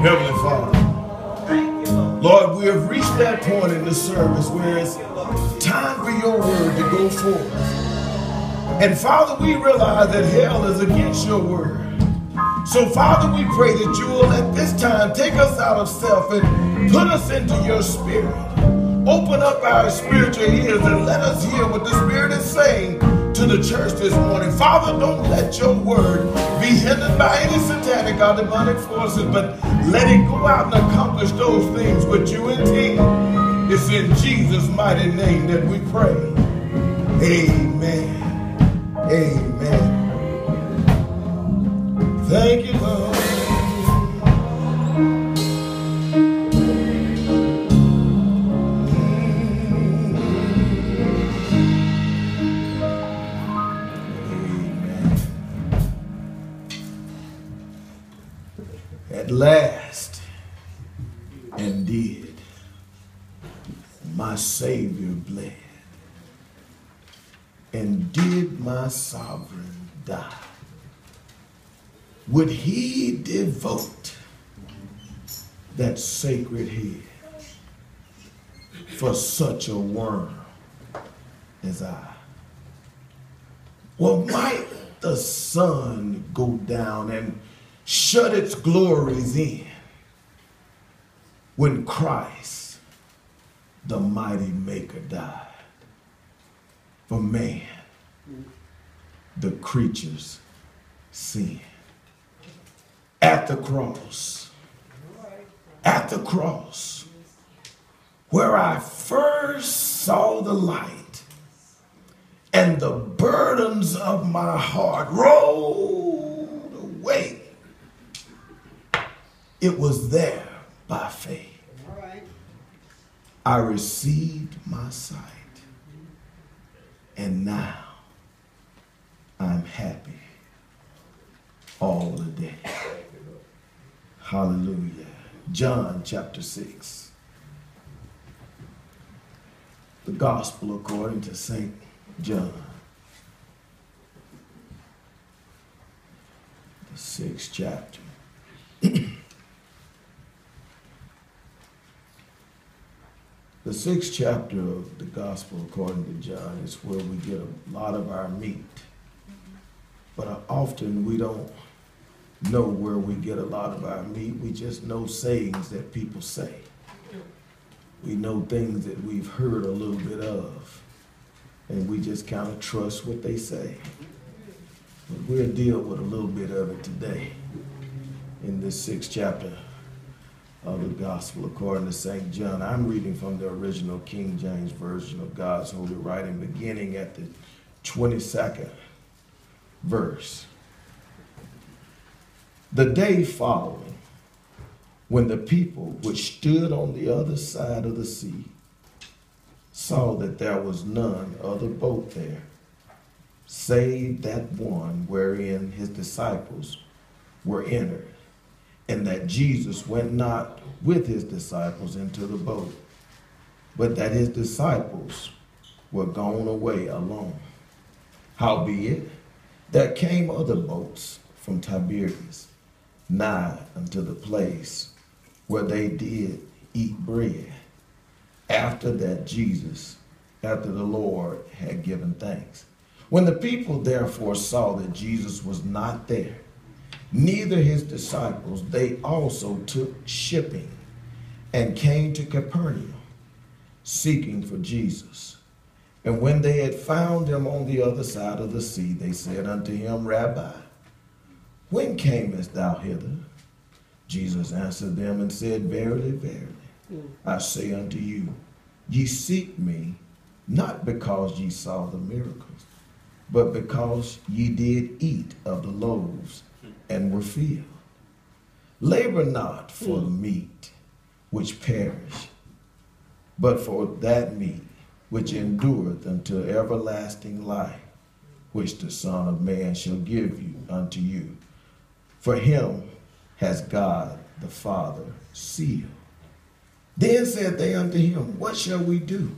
Heavenly Father, Lord, we have reached that point in the service where it's time for your word to go forth. And Father, we realize that hell is against your word. So, Father, we pray that you will at this time take us out of self and put us into your spirit. Open up our spiritual ears and let us hear what the Spirit is saying to the church this morning. Father, don't let your word be hindered by any satanic or demonic forces, but let it go out and accomplish those things which you intend. It's in Jesus' mighty name that we pray. Amen. Amen. Thank you, Lord. At last, and did my Savior bled, and did my sovereign die? Would he devote that sacred head for such a worm as I? Well, might the sun go down and shut its glories in when Christ, the mighty maker, died for man, the creature's sin. At the cross, at the cross, where I first saw the light and the burdens of my heart rolled away. It was there by faith. I received my sight, and now I'm happy all the day. Hallelujah. John chapter 6. The gospel according to St. John. The sixth chapter. The sixth chapter of the gospel according to John is where we get a lot of our meat. But often we don't know where we get a lot of our meat. We just know sayings that people say. We know things that we've heard a little bit of and we just kind of trust what they say. But we'll deal with a little bit of it today in this sixth chapter of the Gospel according to St. John. I'm reading from the original King James Version of God's Holy Writing, beginning at the 22nd verse. The day following, when the people which stood on the other side of the sea saw that there was none other boat there, save that one wherein his disciples were entered, and that Jesus went not with his disciples into the boat, but that his disciples were gone away alone. Howbeit, there came other boats from Tiberias, nigh unto the place where they did eat bread after that Jesus, after the Lord had given thanks. When the people therefore saw that Jesus was not there, neither his disciples, they also took shipping and came to Capernaum, seeking for Jesus. And when they had found him on the other side of the sea, they said unto him, Rabbi, when camest thou hither? Jesus answered them and said, Verily, verily, I say unto you, ye seek me not because ye saw the miracles, but because ye did eat of the loaves and were filled. Labor not for the meat which perish, but for that meat which endureth unto everlasting life, which the Son of Man shall give you unto you. For him has God the Father sealed. Then said they unto him, What shall we do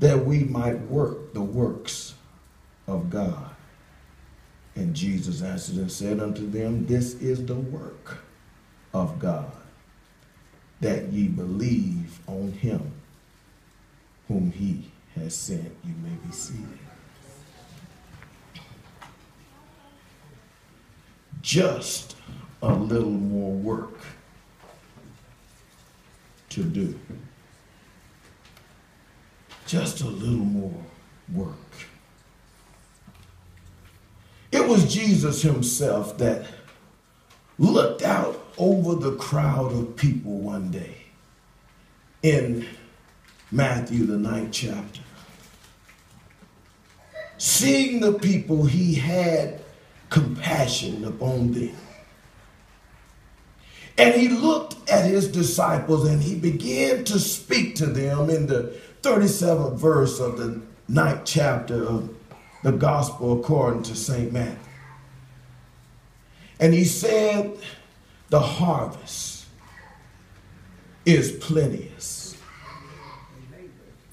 that we might work the works of God? And Jesus answered and said unto them, This is the work of God, that ye believe on him whom he has sent. You may be seated. Just a little more work to do. Just a little more work. It was Jesus himself that looked out over the crowd of people one day in Matthew, the ninth chapter. Seeing the people, he had compassion upon them. And he looked at his disciples and he began to speak to them in the 37th verse of the ninth chapter of the gospel according to St. Matthew. And he said, The harvest is plenteous,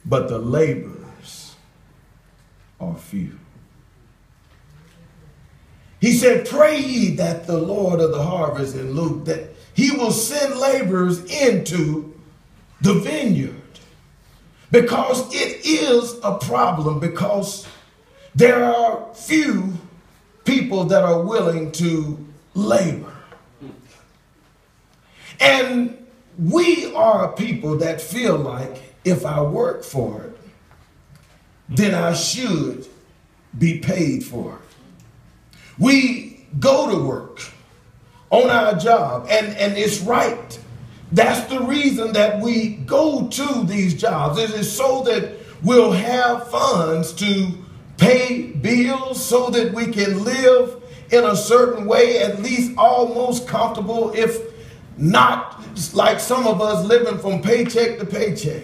but the laborers are few. He said, Pray ye that the Lord of the harvest in Luke, that he will send laborers into the vineyard. Because it is a problem, because there are few people that are willing to labor. And we are a people that feel like if I work for it, then I should be paid for it. We go to work on our job, and, and it's right. That's the reason that we go to these jobs. It is so that we'll have funds to pay bills, so that we can live in a certain way, at least almost comfortable, if not like some of us living from paycheck to paycheck.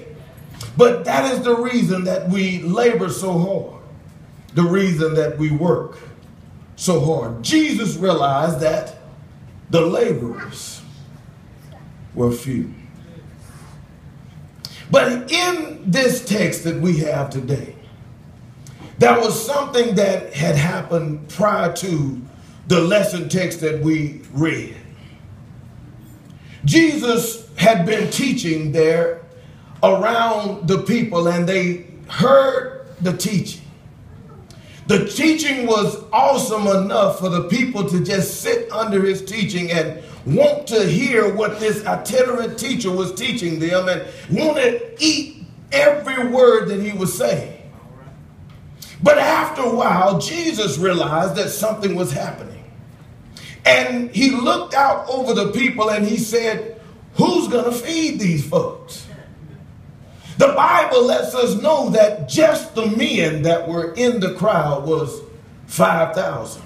But that is the reason that we labor so hard, the reason that we work so hard. Jesus realized that the laborers were few. But in this text that we have today, there was something that had happened prior to the lesson text that we read. Jesus had been teaching there around the people, and they heard the teaching. The teaching was awesome enough for the people to just sit under his teaching and want to hear what this itinerant teacher was teaching them and want to eat every word that he was saying. But after a while, Jesus realized that something was happening. And he looked out over the people and he said, Who's going to feed these folks? The Bible lets us know that just the men that were in the crowd was 5,000.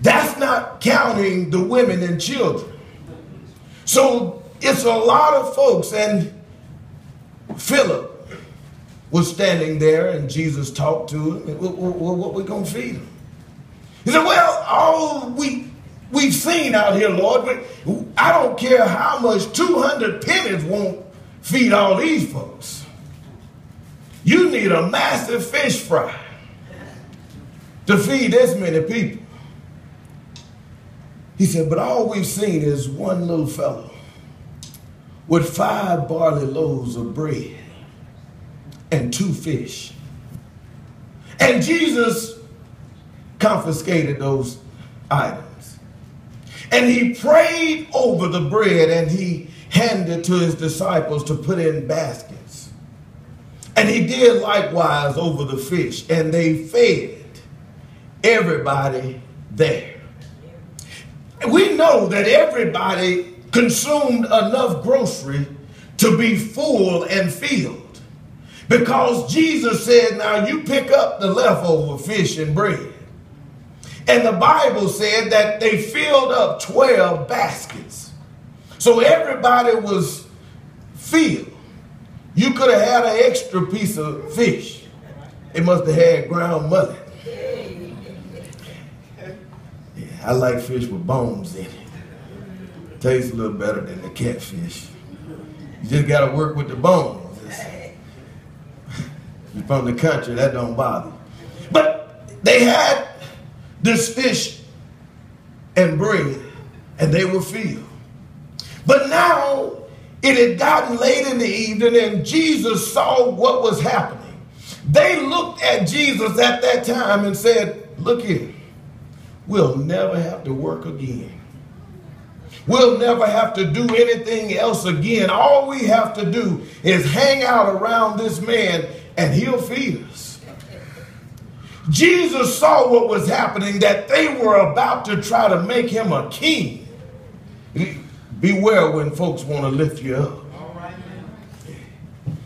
That's not counting the women and children. So it's a lot of folks. And Philip was standing there and Jesus talked to him. What, what, what we going to feed him? He said, well, all we, we've seen out here, Lord, but I don't care how much 200 pennies won't feed all these folks. You need a massive fish fry to feed this many people. He said, but all we've seen is one little fellow with five barley loaves of bread and two fish. And Jesus confiscated those items. And he prayed over the bread and he handed to his disciples to put in baskets. And he did likewise over the fish, and they fed everybody there. We know that everybody consumed enough grocery to be full and filled. Because Jesus said, Now you pick up the leftover fish and bread. And the Bible said that they filled up 12 baskets. So everybody was filled. You could have had an extra piece of fish. It must have had ground mullet. Yeah, I like fish with bones in it. Tastes a little better than the catfish. You just got to work with the bones. You're from the country, that don't bother. But they had this fish and bread, and they were filled. But now it had gotten late in the evening and Jesus saw what was happening. They looked at Jesus at that time and said, Look here, we'll never have to work again. We'll never have to do anything else again. All we have to do is hang out around this man and he'll feed us. Jesus saw what was happening, that they were about to try to make him a king. Beware when folks want to lift you up.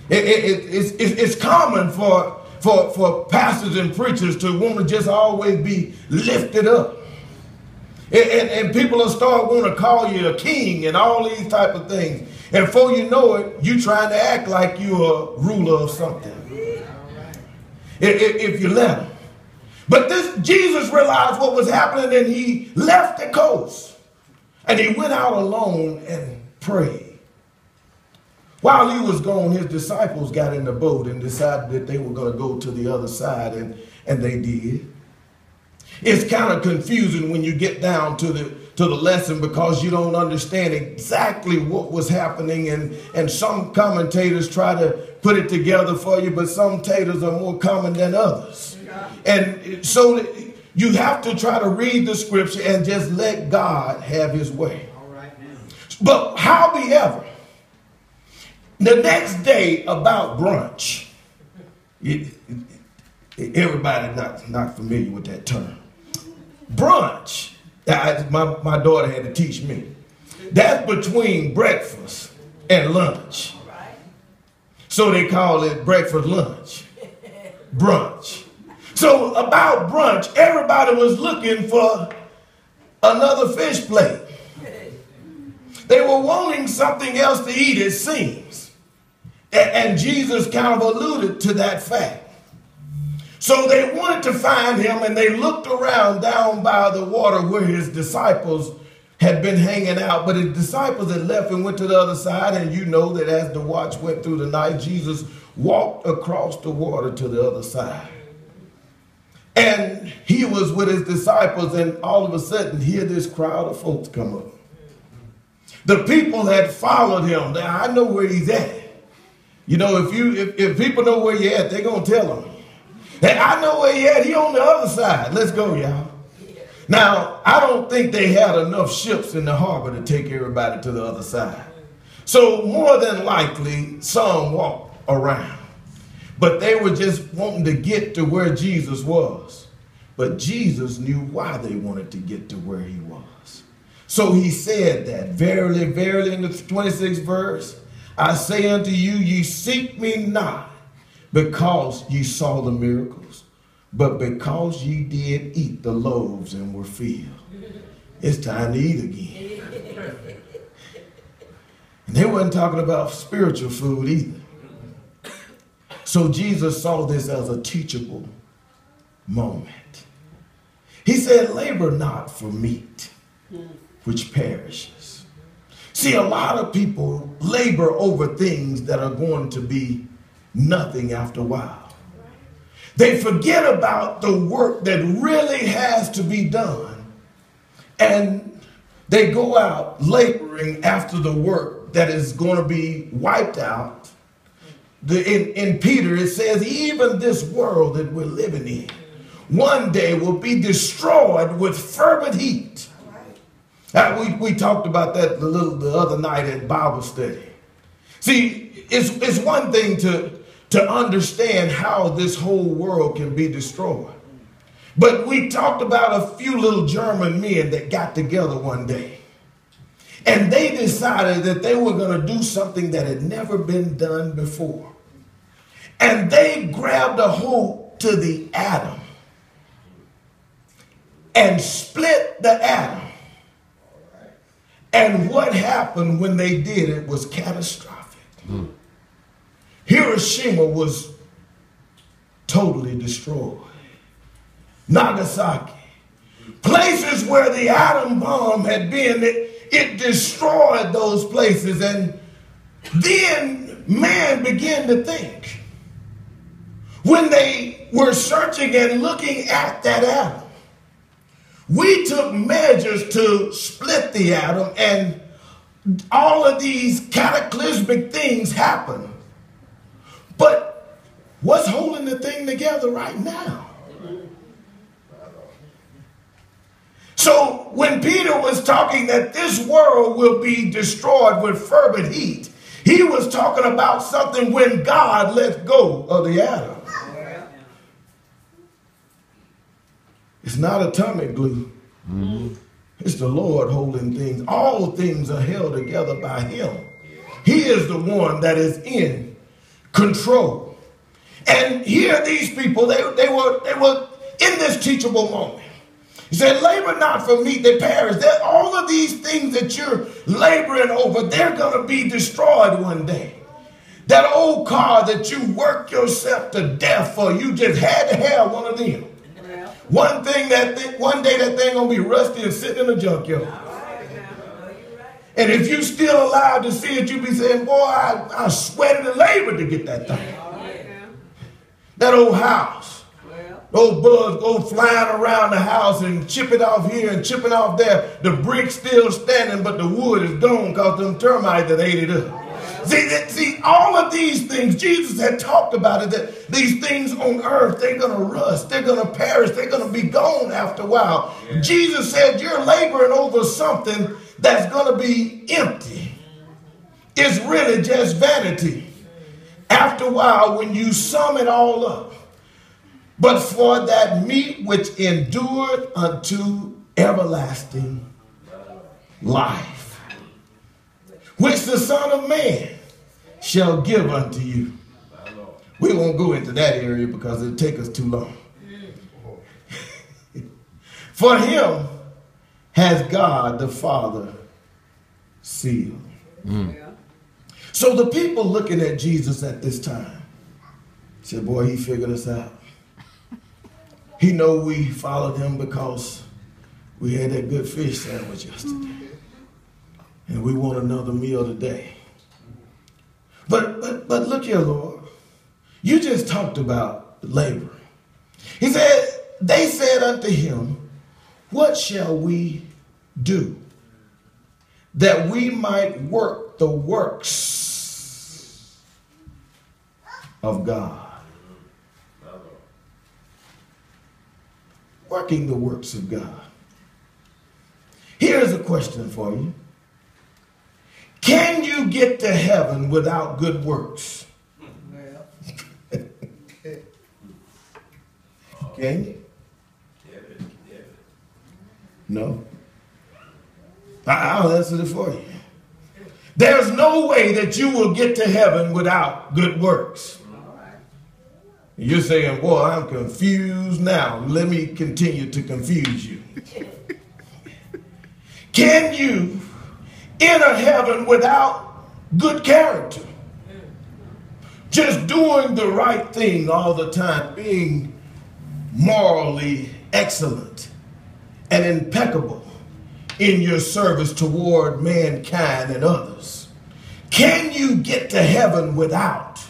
It, it, it, it's, it's common for, for, for pastors and preachers to want to just always be lifted up. And, and, and people will start want to call you a king and all these type of things. And before you know it, you trying to act like you're a ruler of something. If, you let them. But this Jesus realized what was happening and he left the coast. And he went out alone and prayed. While he was gone, his disciples got in the boat and decided that they were going to go to the other side, and, and they did. It's kind of confusing when you get down to the to the lesson because you don't understand exactly what was happening. And and some commentators try to put it together for you but some taters are more common than others. And so you have to try to read the scripture and just let god have his way. But however the next day about brunch it, it, everybody not not familiar with that term. Brunch. I, my, my daughter had to teach me. That's between breakfast and lunch. So they call it breakfast lunch. Brunch. So about brunch, everybody was looking for another fish plate. They were wanting something else to eat, it seems. And Jesus kind of alluded to that fact. So they wanted to find him and they looked around down by the water where his disciples had been hanging out. But his disciples had left and went to the other side. And you know that as the watch went through the night, Jesus walked across the water to the other side. And he was with his disciples, and all of a sudden, here this crowd of folks come up. The people had followed him. Now I know where he's at. You know, if you if, if people know where you're at, they're gonna tell him. I know where he at. He on the other side. Let's go, y'all. Now, I don't think they had enough ships in the harbor to take everybody to the other side. So more than likely, some walked around. But they were just wanting to get to where Jesus was. But Jesus knew why they wanted to get to where he was. So he said that, verily, verily, in the 26th verse, I say unto you, ye seek me not because ye saw the miracles, but because ye did eat the loaves and were filled. It's time to eat again. And they weren't talking about spiritual food either. So Jesus saw this as a teachable moment. He said, Labor not for meat, which perishes. See, a lot of people labor over things that are going to be nothing after a while. They forget about the work that really has to be done. And they go out laboring after the work that is going to be wiped out. The, in, in Peter, it says, even this world that we're living in one day will be destroyed with fervent heat. Uh, we, we talked about that the, little, the other night at Bible study. See, it's, it's one thing to, to understand how this whole world can be destroyed. But we talked about a few little German men that got together one day. And they decided that they were going to do something that had never been done before. And they grabbed a hold to the atom and split the atom. And what happened when they did it was catastrophic. Mm. Hiroshima was totally destroyed. Nagasaki, places where the atom bomb had been, it, it destroyed those places. And then man began to think. When they were searching and looking at that atom, we took measures to split the atom and all of these cataclysmic things happen. But what's holding the thing together right now? So when Peter was talking that this world will be destroyed with fervent heat, he was talking about something when God let go of the atom. It's not atomic glue. Mm-hmm. It's the Lord holding things. All things are held together by Him. He is the one that is in control. And here, these people, they, they, were, they were in this teachable moment. He said, labor not for meat that perish. That all of these things that you're laboring over, they're going to be destroyed one day. That old car that you worked yourself to death for, you just had to have one of them. One thing that th- one day that thing gonna be rusty and sitting in a junkyard. And if you're still alive to see it, you be saying, boy, I, I sweated and labored to get that thing. That old house. Those bugs go flying around the house and chip it off here and chip it off there. The brick's still standing, but the wood is gone because them termites that ate it up. See, see, all of these things, Jesus had talked about it, that these things on earth, they're going to rust, they're going to perish, they're going to be gone after a while. Yeah. Jesus said, You're laboring over something that's going to be empty. It's really just vanity. After a while, when you sum it all up, but for that meat which endured unto everlasting life, which the Son of Man shall give unto you. We won't go into that area because it'll take us too long. For him has God the Father sealed. Mm. So the people looking at Jesus at this time said, boy, he figured us out. He know we followed him because we had that good fish sandwich yesterday. And we want another meal today. But, but, but look here, Lord. You just talked about labor. He said, They said unto him, What shall we do that we might work the works of God? Working the works of God. Here's a question for you. Can you get to heaven without good works? Can you? No. I'll answer it for you. There's no way that you will get to heaven without good works. You're saying, boy, I'm confused now. Let me continue to confuse you. Can you enter heaven without good character. Just doing the right thing all the time, being morally excellent and impeccable in your service toward mankind and others. Can you get to heaven without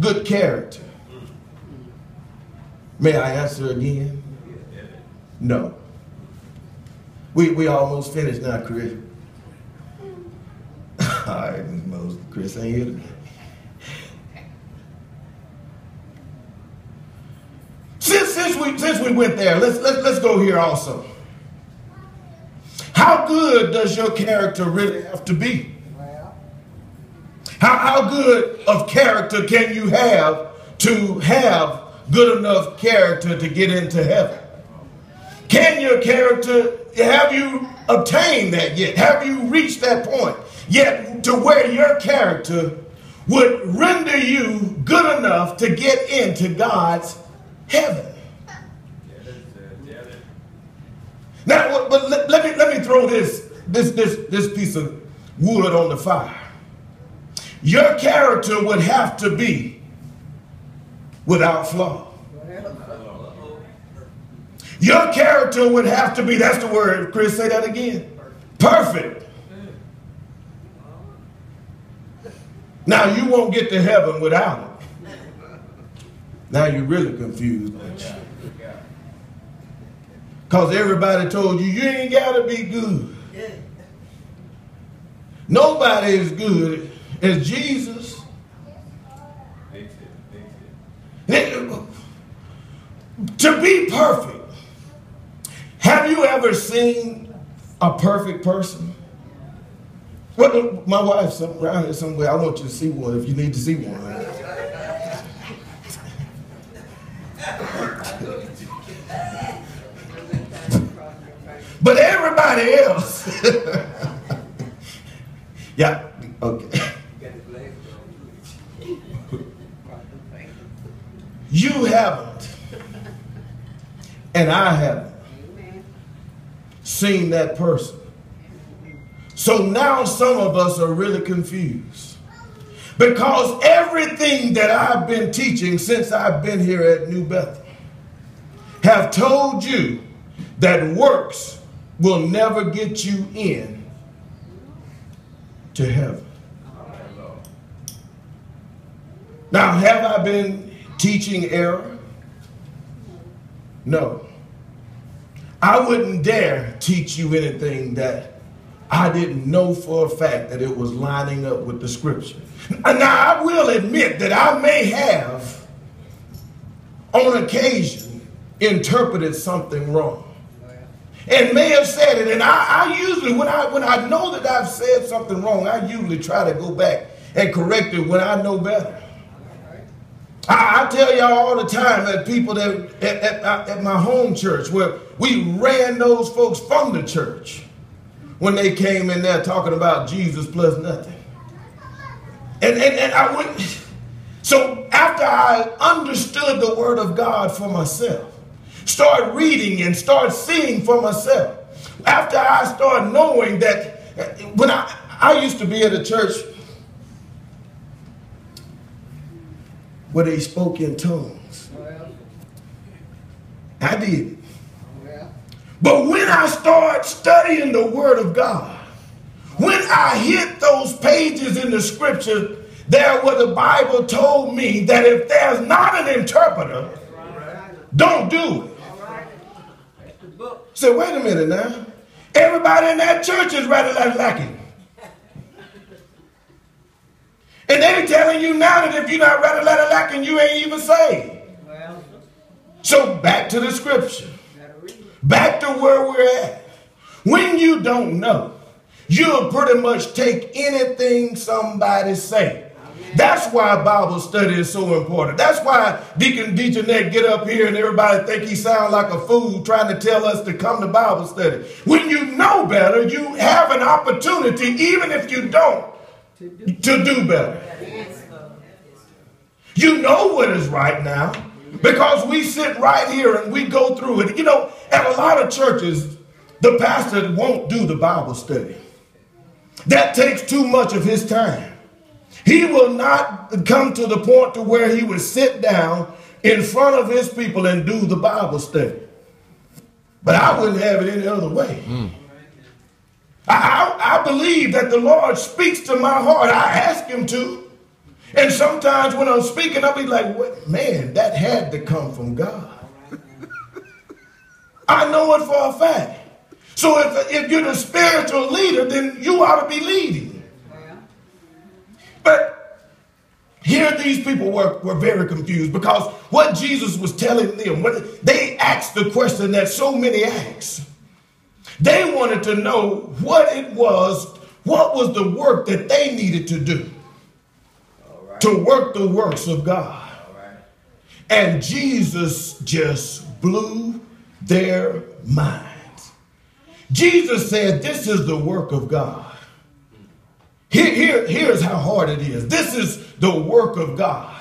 good character? May I answer again? No. We, we almost finished now, Chris. All right, Moses, Chris ain't here today. Since, since, we, since we went there, let's, let, let's go here also. How good does your character really have to be? How, how good of character can you have to have good enough character to get into heaven? Can your character, have you obtained that yet? Have you reached that point? Yet to where your character would render you good enough to get into God's heaven. Now, but let, let, me let me throw this this this this piece of wood on the fire. Your character would have to be without flaw. Your character would have to be, that's the word, Chris, say that again. Perfect. Now you won't get to heaven without it. Now you're really confused, Because everybody told you, you ain't got to be good. Nobody is good as Jesus. To be perfect. Have you ever seen a perfect person? Well, my wife's around here somewhere. I want you to see one if you need to see one. But everybody else. yeah, okay. You haven't, and I haven't seen that person. So now some of us are really confused. Because everything that I've been teaching since I've been here at New Bethel have told you that works will never get you in to heaven. Now, have I been teaching error? No. I wouldn't dare teach you anything that I didn't know for a fact that it was lining up with the scripture. Now, I will admit that I may have, on occasion, interpreted something wrong. And may have said it. And I, I usually, when I when I know that I've said something wrong, I usually try to go back and correct it when I know better. I, I tell y'all all the time that people that at, at, at my home church where we ran those folks from the church when they came in there talking about Jesus plus nothing. And, and, and I went, so after I understood the word of God for myself, start reading and start seeing for myself, after I start knowing that uh, when I, I used to be at a church where they spoke in tongues. I did. But when I start studying the Word of God, when I hit those pages in the scripture there where the Bible told me that if there's not an interpreter, don't do it. So wait a minute now. Everybody in that church is rather lacking. And they're telling you now that if you're not rather lacking, you ain't even saved. So back to the scripture. Back to where we're at. When you don't know, you'll pretty much take anything somebody say. That's why Bible study is so important. That's why Deacon Deaconette get up here and everybody think he sound like a fool trying to tell us to come to Bible study. When you know better, you have an opportunity, even if you don't, to do better. You know what is right now because we sit right here and we go through it. You know, at a lot of churches, the pastor won't do the Bible study. That takes too much of his time. He will not come to the point to where he would sit down in front of his people and do the Bible study. But I wouldn't have it any other way. Mm. I, I, I believe that the Lord speaks to my heart. I ask him to. And sometimes when I'm speaking, I'll be like, what? man, that had to come from God. I know it for a fact. So if, if you're the spiritual leader, then you ought to be leading. But here these people were, were very confused because what Jesus was telling them, what, they asked the question that so many ask. They wanted to know what it was, what was the work that they needed to do right. to work the works of God. And Jesus just blew their minds. Jesus said, This is the work of God. Here, here, here's how hard it is. This is the work of God.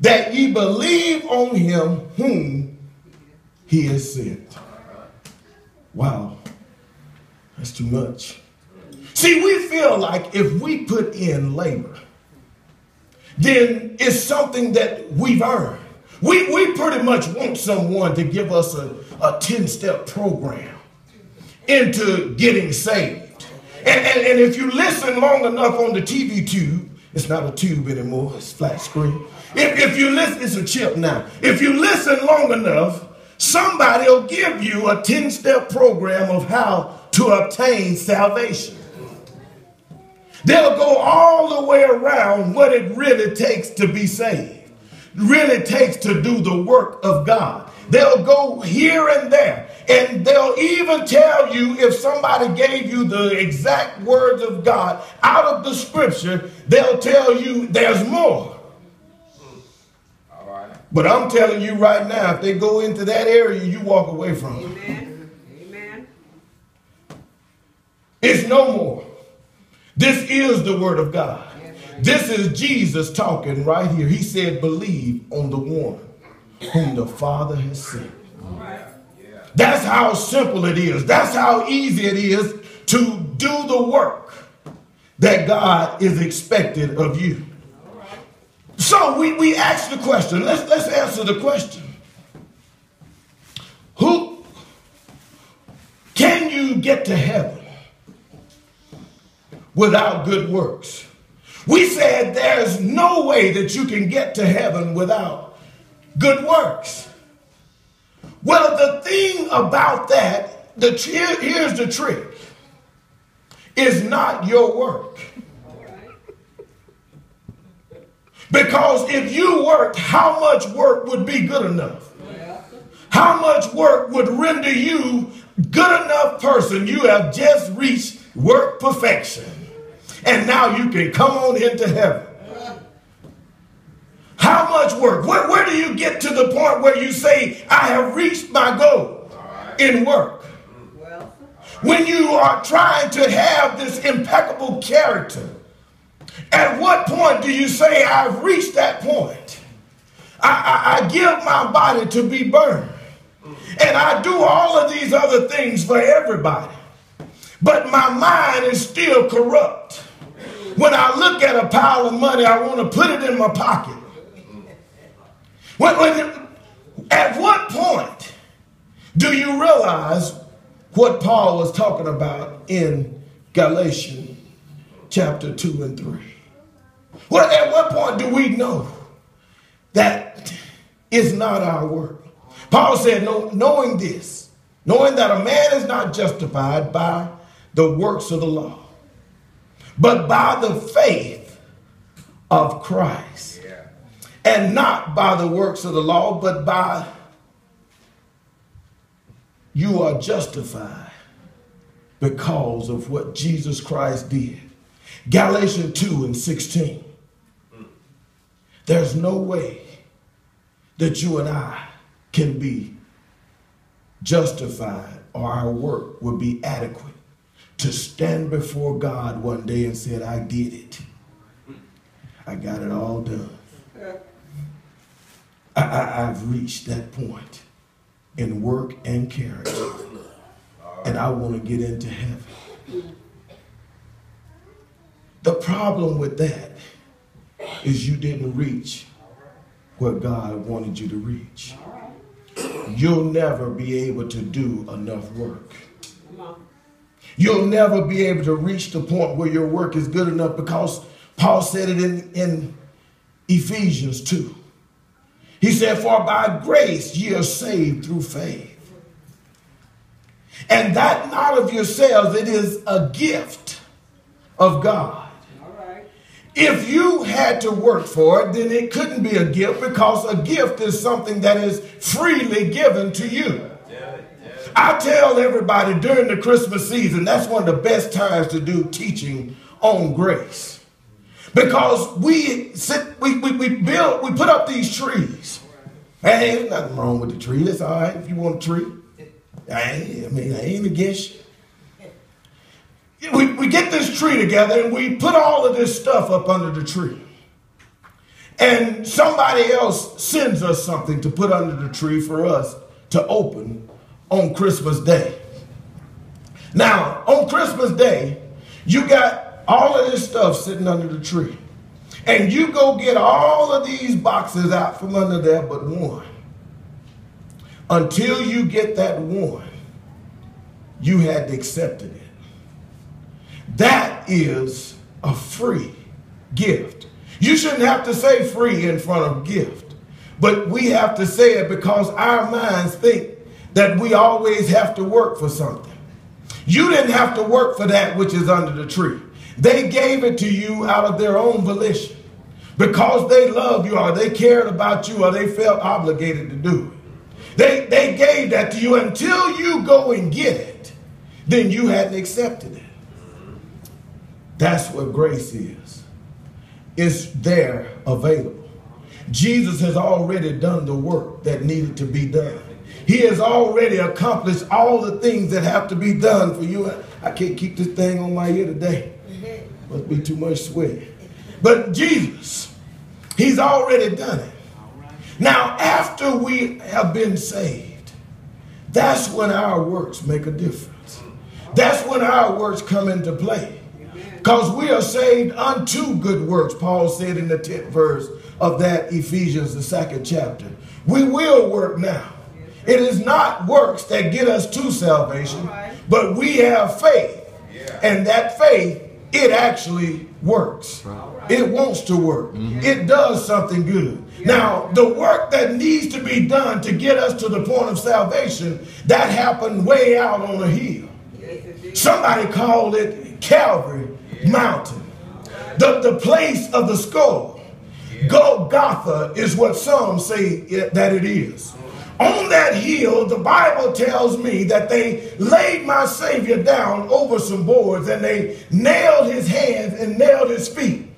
That ye believe on him whom he has sent. Wow, that's too much. See, we feel like if we put in labor, then it's something that we've earned. We, we pretty much want someone to give us a, a 10 step program into getting saved. And, and, and if you listen long enough on the TV tube, it's not a tube anymore, it's flat screen. If, if you listen, it's a chip now. If you listen long enough, somebody will give you a 10 step program of how to obtain salvation. They'll go all the way around what it really takes to be saved, really takes to do the work of God. They'll go here and there, and they'll even tell you if somebody gave you the exact words of God out of the scripture, they'll tell you there's more. But I'm telling you right now, if they go into that area, you walk away from it. Amen. Amen. It's no more. This is the word of God. This is Jesus talking right here. He said, Believe on the one whom the Father has sent. That's how simple it is. That's how easy it is to do the work that God is expected of you. So we, we ask the question. Let's, let's answer the question. Who can you get to heaven without good works? We said there's no way that you can get to heaven without good works. Well, the thing about that, the here's the trick, is not your work. Because if you worked, how much work would be good enough? How much work would render you good enough person? You have just reached work perfection. And now you can come on into heaven. How much work? Where, where do you get to the point where you say, I have reached my goal in work? When you are trying to have this impeccable character, at what point do you say, I've reached that point? I, I, I give my body to be burned. And I do all of these other things for everybody. But my mind is still corrupt. When I look at a pile of money, I want to put it in my pocket. At what point do you realize what Paul was talking about in Galatians chapter 2 and 3? Well, at what point do we know that it's not our work? Paul said, no, knowing this, knowing that a man is not justified by the works of the law, but by the faith of Christ. Yeah. And not by the works of the law, but by you are justified because of what Jesus Christ did. Galatians 2 and 16. There's no way that you and I can be justified or our work would be adequate to stand before God one day and say, I did it. I got it all done. I, I've reached that point in work and character. And I want to get into heaven. The problem with that is you didn't reach what God wanted you to reach. You'll never be able to do enough work. You'll never be able to reach the point where your work is good enough because Paul said it in, in Ephesians 2. He said, For by grace ye are saved through faith. And that not of yourselves, it is a gift of God if you had to work for it, then it couldn't be a gift because a gift is something that is freely given to you. I tell everybody during the Christmas season, that's one of the best times to do teaching on grace. Because we sit, we, we, we build, we put up these trees. Hey, there's nothing wrong with the tree. That's all right if you want a tree. I, I mean, I ain't against you we, we get this tree together and we put all of this stuff up under the tree. And somebody else sends us something to put under the tree for us to open on Christmas Day. Now, on Christmas Day, you got all of this stuff sitting under the tree. And you go get all of these boxes out from under there but one. Until you get that one, you had accepted it. That is a free gift. You shouldn't have to say free in front of gift, but we have to say it because our minds think that we always have to work for something. You didn't have to work for that which is under the tree. They gave it to you out of their own volition because they loved you or they cared about you or they felt obligated to do it. They, they gave that to you until you go and get it, then you hadn't accepted it. That's what grace is. It's there available. Jesus has already done the work that needed to be done. He has already accomplished all the things that have to be done for you. I can't keep this thing on my ear today. Must be too much sweat. But Jesus, He's already done it. Now, after we have been saved, that's when our works make a difference. That's when our works come into play. Because we are saved unto good works, Paul said in the 10th verse of that Ephesians, the second chapter. We will work now. It is not works that get us to salvation, but we have faith. And that faith, it actually works. It wants to work. Mm-hmm. It does something good. Now, the work that needs to be done to get us to the point of salvation, that happened way out on a hill. Somebody called it Calvary Mountain. The, the place of the skull. Golgotha is what some say that it is. On that hill, the Bible tells me that they laid my Savior down over some boards and they nailed his hands and nailed his feet.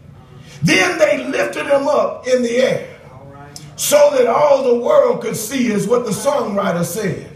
Then they lifted him up in the air so that all the world could see, is what the songwriter said.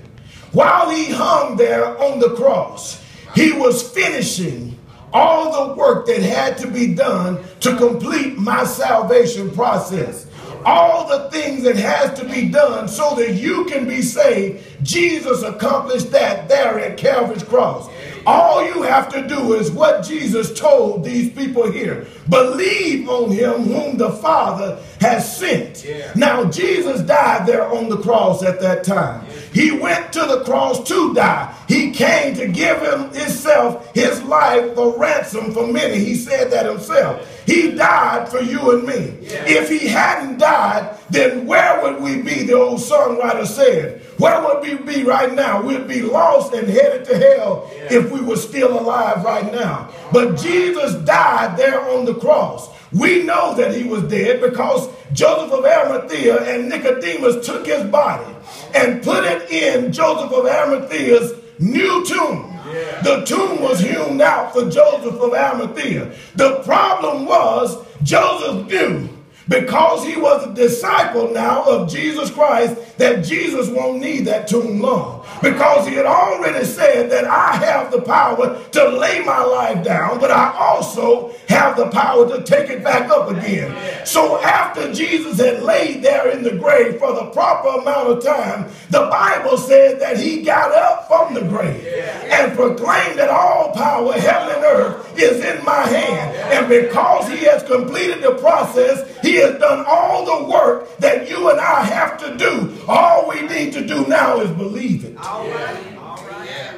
While he hung there on the cross, he was finishing all the work that had to be done to complete my salvation process all the things that has to be done so that you can be saved, Jesus accomplished that there at Calvary's cross. All you have to do is what Jesus told these people here. Believe on him whom the Father has sent. Yeah. Now, Jesus died there on the cross at that time. Yeah. He went to the cross to die. He came to give him himself, his life for ransom for many. He said that himself. He died for you and me. Yeah. If he hadn't died, then where would we be? The old songwriter said. Where would we be right now? We'd be lost and headed to hell yeah. if we were still alive right now. But Jesus died there on the cross. We know that he was dead because Joseph of Arimathea and Nicodemus took his body and put it in Joseph of Arimathea's new tomb. Yeah. The tomb was hewn out for Joseph of Arimathea. The problem was Joseph knew because he was a disciple now of Jesus Christ that Jesus won't need that tomb long. Because he had already said that I have the power to lay my life down, but I also have the power to take it back up again. So after Jesus had laid there in the grave for the proper amount of time, the Bible said that he got up from the grave and proclaimed that all power, heaven and earth, is in my hand. And because he has completed the process, he has done all the work that you and I have to do. All we need to do now is believe it. All right. All right.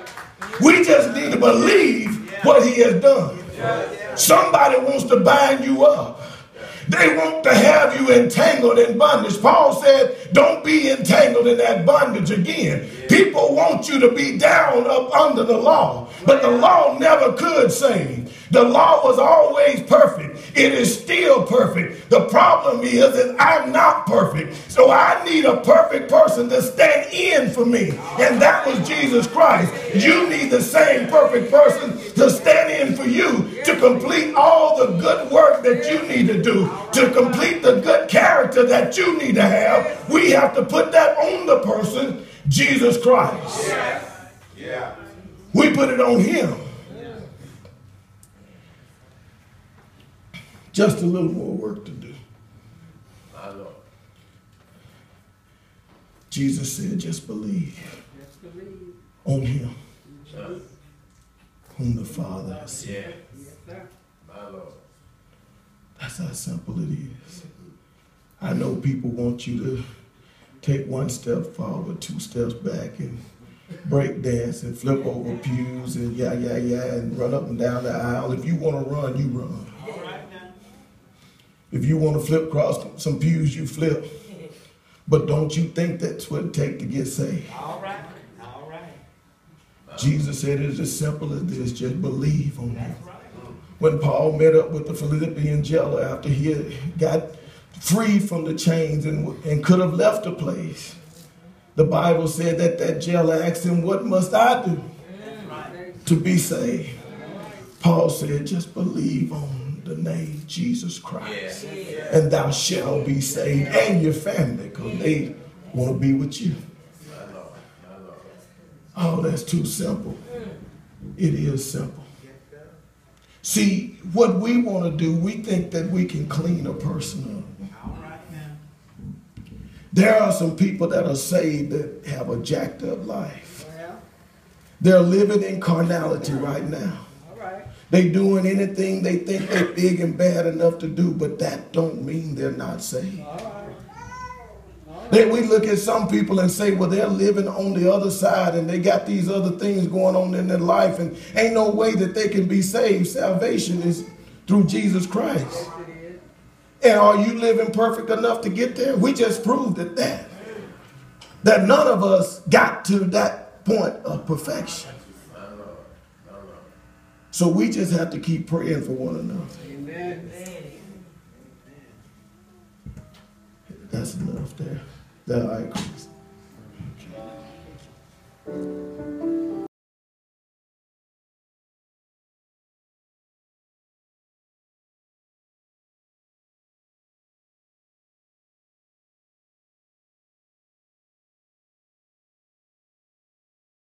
We just need to believe what he has done. Somebody wants to bind you up. They want to have you entangled in bondage. Paul said, don't be entangled in that bondage again. People want you to be down up under the law, but the law never could save. The law was always perfect. It is still perfect. The problem is that I'm not perfect. So I need a perfect person to stand in for me. And that was Jesus Christ. You need the same perfect person to stand in for you to complete all the good work that you need to do, to complete the good character that you need to have. We have to put that on the person, Jesus Christ. Yeah. We put it on him. Just a little more work to do. My Lord. Jesus said, just believe, just believe. on him whom the Father has sent. That's how simple it is. I know people want you to take one step forward, two steps back, and break dance and flip over pews and yeah, yeah, yeah, and run up and down the aisle. If you want to run, you run. If you want to flip across some pews, you flip. But don't you think that's what it takes to get saved? All right. All right. Jesus said it's as simple as this. Just believe on him. when Paul met up with the Philippian jailer after he had got free from the chains and, and could have left the place. The Bible said that that jailer asked him, What must I do to be saved? Paul said, Just believe on the name Jesus Christ, and thou shalt be saved, and your family, because they want to be with you. Oh, that's too simple. Mm. It is simple. See, what we want to do, we think that we can clean a person up. There are some people that are saved that have a jacked up life. They're living in carnality right now. They doing anything they think they're big and bad enough to do, but that don't mean they're not saved. Then we look at some people and say, well, they're living on the other side and they got these other things going on in their life, and ain't no way that they can be saved. Salvation is through Jesus Christ. And are you living perfect enough to get there? We just proved it that. That none of us got to that point of perfection. So we just have to keep praying for one another. Amen. That's enough there. That I agree.